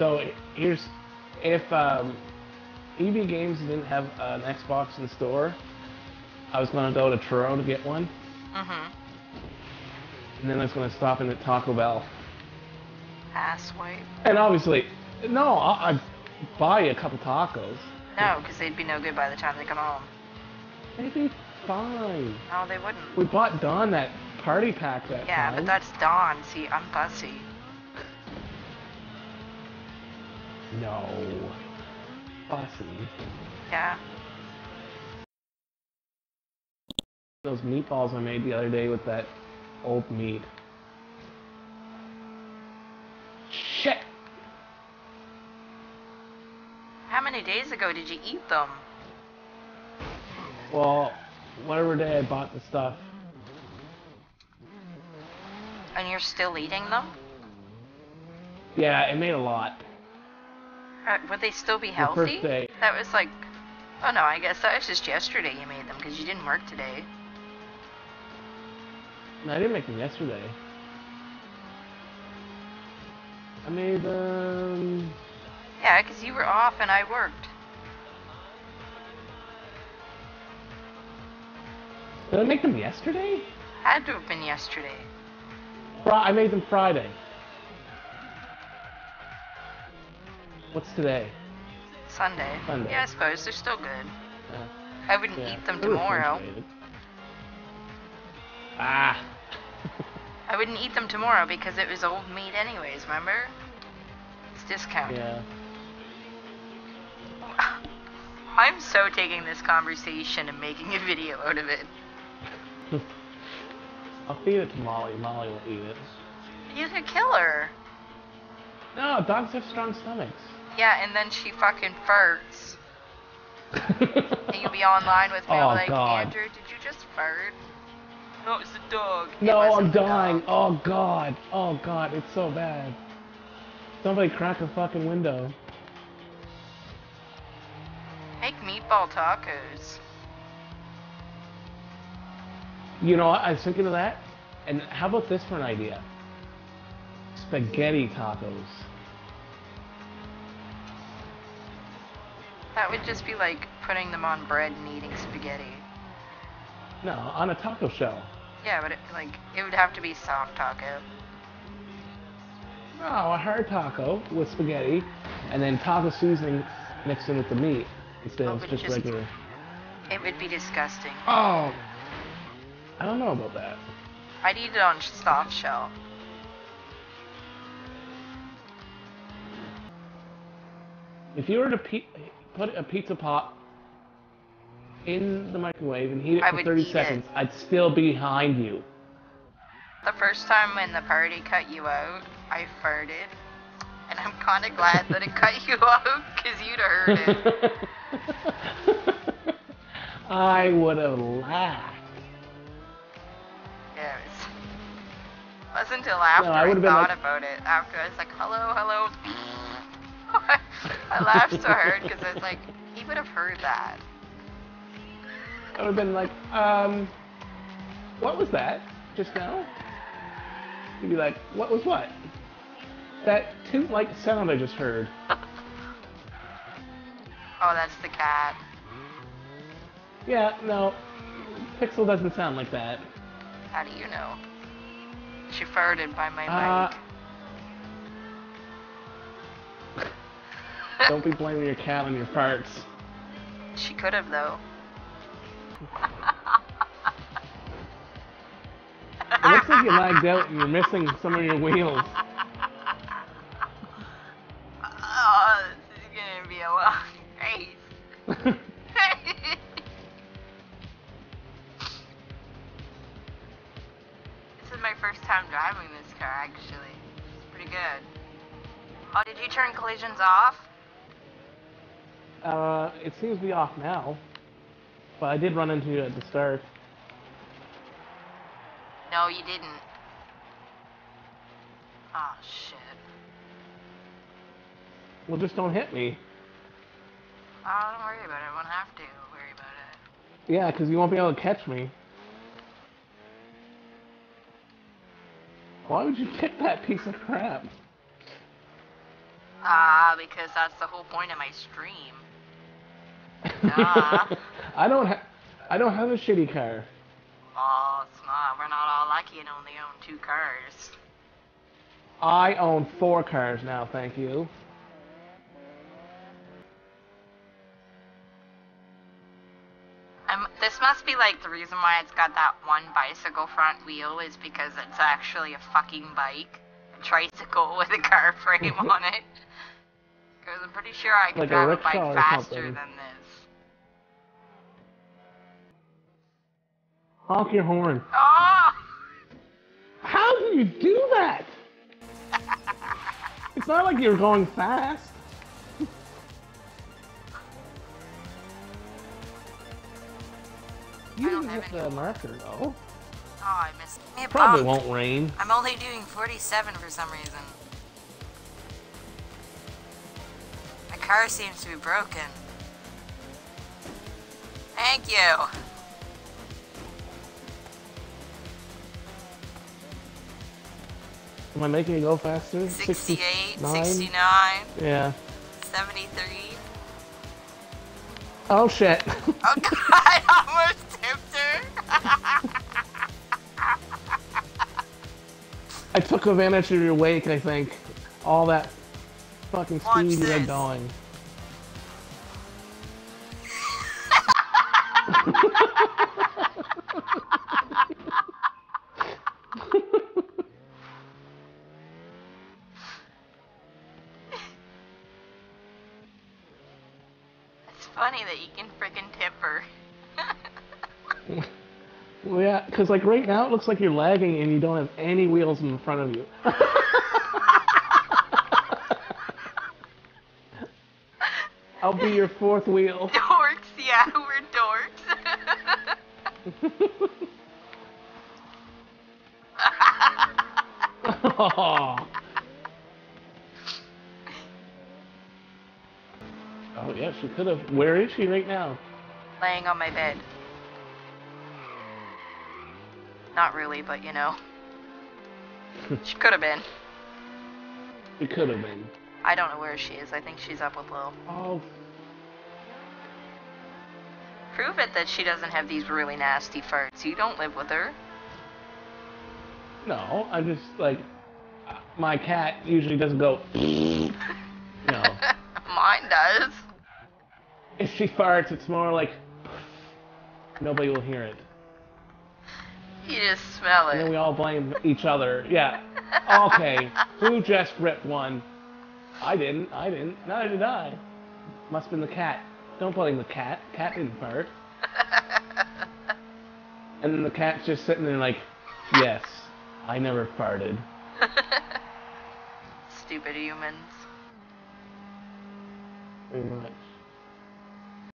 So here's if um, EB Games didn't have an Xbox in store, I was gonna go to Toronto to get one, Mm-hmm. and then I was gonna stop in at Taco Bell. Ass. And obviously, no, I, I'd buy a couple tacos. No, because they'd be no good by the time they come home. They'd be fine. No, they wouldn't. We bought Don that party pack that Yeah, time. but that's Dawn. See, I'm fussy. No. Fussy. Yeah. Those meatballs I made the other day with that old meat. Shit! How many days ago did you eat them? Well, whatever day I bought the stuff. And you're still eating them? Yeah, it made a lot. Uh, would they still be healthy? That was like, oh no, I guess that was just yesterday you made them because you didn't work today. No, I didn't make them yesterday. I made them. Yeah, because you were off and I worked. Did I make them yesterday? Had to have been yesterday. Fri- I made them Friday. What's today? Sunday. Sunday. Yeah, I suppose they're still good. Uh, I wouldn't yeah, eat them tomorrow. Ah. I wouldn't eat them tomorrow because it was old meat anyways, remember? It's discounted. yeah. I'm so taking this conversation and making a video out of it. I'll feed it to Molly. Molly will eat it. You could kill her. No, dogs have strong stomachs. Yeah, and then she fucking farts. And you'll be online with me Oh, like, God. Andrew, did you just fart? No, it's the dog. No, I'm dying. dog. Oh god. Oh god, it's so bad. Somebody crack a fucking window. Make meatball tacos. You know, I was thinking of that. And how about this for an idea? Spaghetti tacos. That would just be like putting them on bread and eating spaghetti. No, on a taco shell. Yeah, but it, like it would have to be soft taco. No, a hard taco with spaghetti, and then taco seasoning mixed in with the meat instead Oh, of just, just- regular. It would be disgusting. Oh, I don't know about that. I'd eat it on soft shell. If you were to pe- put a pizza pop in the microwave and heat it I for 30 eat it. seconds, I'd still be behind you. The first time when the party cut you out, I farted. And I'm kind of glad that it cut you out because you'd have heard it. I would have laughed. Yeah, it was, wasn't until after I I, been thought like- about it. After I was like, hello, hello. I laughed so hard because I was like, he would have heard that. I would have been like, um, what was that just now? You'd be like, what was what? That toot-like sound I just heard. Oh, that's the cat. Yeah, no, Pixel doesn't sound like that. How do you know? She farted by my Uh, mic. Don't be blaming your cat on your farts. She could have though. It looks like you lagged out and you're missing some of your wheels. Uh, oh, this is gonna be a long race. this is my first time driving this car, actually. It's pretty good. Oh, did you turn collisions off? Uh, it seems to be off now. But I did run into you at the start. No, you didn't. Oh, shit. Well, just don't hit me. Oh, don't worry about it. I won't have to worry about it. Yeah, because you won't be able to catch me. Why would you pick that piece of crap? Ah, because that's the whole point of my stream. I don't ha- I don't have a shitty car. Oh, it's not. We're not all lucky and only own two cars. I own four cars now, thank you. Um, this must be like the reason why it's got that one bicycle front wheel is because it's actually a fucking bike, a tricycle with a car frame on it. Because I'm pretty sure I can Like drive a, rickshaw bike faster than this. Honk your horn. Ah! How do you do that? it's not like you're going fast. You don't didn't hit any the marker though. Oh, I missed. Me Probably bump. won't rain. I'm only doing 47 for some reason. My car seems to be broken. Thank you. Am I making it go faster? 68, 69? 69, Yeah. 73. Oh shit. Oh god, I almost tipped her. I took advantage of your wake, I think. All that fucking speed you had going. Funny that you can freaking tip her. Well, yeah, because like right now it looks like you're lagging and you don't have any wheels in front of you. I'll be your fourth wheel. dorks, yeah, we're dorks. oh Oh, yeah, she could have. Where is she right now? Laying on my bed. Not really, but you know. she could have been. She could have been. I don't know where she is. I think she's up with Lil. Oh, Prove it that she doesn't have these really nasty farts. You don't live with her. no, I'm just like, my cat usually doesn't go. no. Mine does. If she farts, it's more like nobody will hear it. You just smell it. And then we all blame each other. Yeah. Okay. Who just ripped one? I didn't. I didn't. Neither did I. Must have been the cat. Don't blame the cat. Cat didn't fart. And then the cat's just sitting there like, yes, I never farted. Stupid humans. Pretty much.